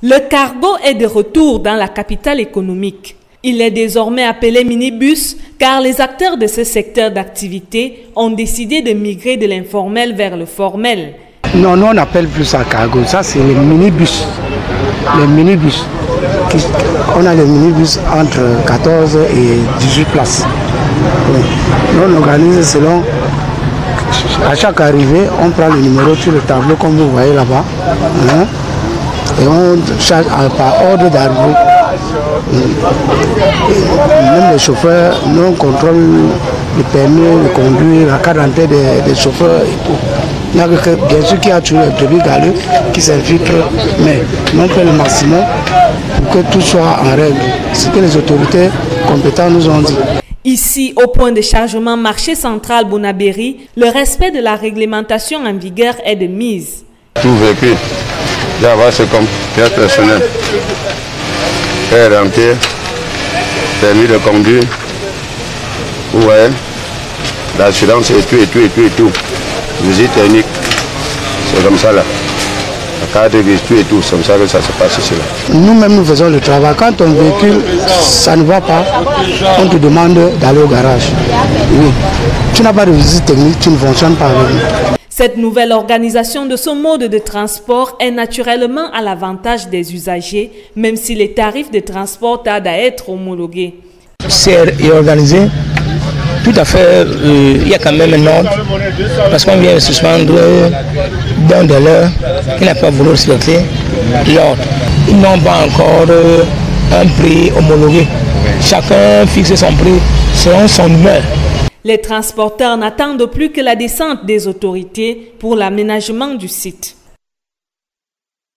Le cargo est de retour dans la capitale économique. Il est désormais appelé minibus car les acteurs de ce secteur d'activité ont décidé de migrer de l'informel vers le formel. Non, nous on appelle plus ça cargo. Ça c'est les minibus. Les minibus. On a les minibus entre 14 et 18 places. On organise selon à chaque arrivée, on prend le numéro sur le tableau comme vous voyez là-bas. Hein, et on charge par ordre d'arrivée. Même les chauffeurs, nous on contrôle le permis de conduire, la carte d'entrée des, chauffeurs et tout. Il y a bien sûr qu'il y a toujours un débit galeux qui s'infiltre, mais nous on fait le maximum pour que tout soit en règle. Ce que les autorités compétentes nous ont dit. Ici, au point de chargement marché central Bonabéry, le respect de la réglementation en vigueur est de mise. Tout véhicule, d'avoir ce comme pièce personnel, est rempli, permis de conduire, vous voyez, l'assurance et tout, et tout, et tout, et tout. Visite technique, c'est comme ça là carte de tout et tout, c'est comme ça que ça se passe ici. Nous-mêmes, nous faisons le travail. Quand ton véhicule, ça ne va pas, on te demande d'aller au garage. Oui. Tu n'as pas de visite technique, tu ne fonctionnes pas avec nous. Cette nouvelle organisation de ce mode de transport est naturellement à l'avantage des usagers, même si les tarifs de transport tardent à être homologués. C'est organisé tout à fait, euh, il y a quand même un ordre, parce qu'on vient de suspendre d'un de leurs qui n'a pas voulu respecter l'ordre. Ils n'ont pas encore euh, un prix homologué. Chacun fixe son prix selon son humeur. Les transporteurs n'attendent plus que la descente des autorités pour l'aménagement du site.